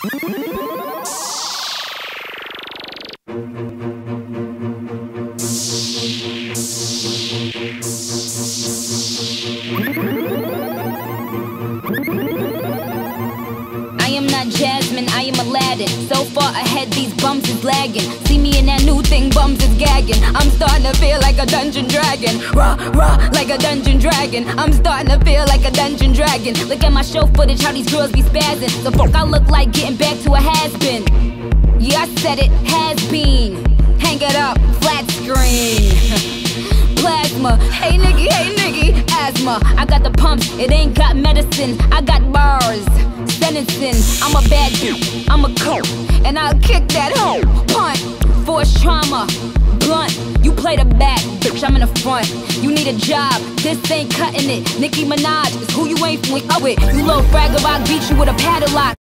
I'm not Jasmine, I am Aladdin. So far ahead, these bums is lagging. See me in that new thing, bums is gagging. I'm starting to like a dungeon dragon. Raw, raw, like a dungeon dragon. I'm starting to feel like a dungeon dragon. Look at my show footage, how these girls be spazzing. The fuck I look like getting back to a has been. Yeah, I said it, has been. Hang it up, flat screen. plasma. Hey nigga, hey nigga, asthma. I got the pumps, it ain't got medicine. I got bars, sentencing. I'm a bad dude, I'm a coat, and I'll kick play the back, bitch, I'm in the front. You need a job, this ain't cutting it. Nicki Minaj is who you ain't from. Up with. You little fraggle, I beat you with a padlock.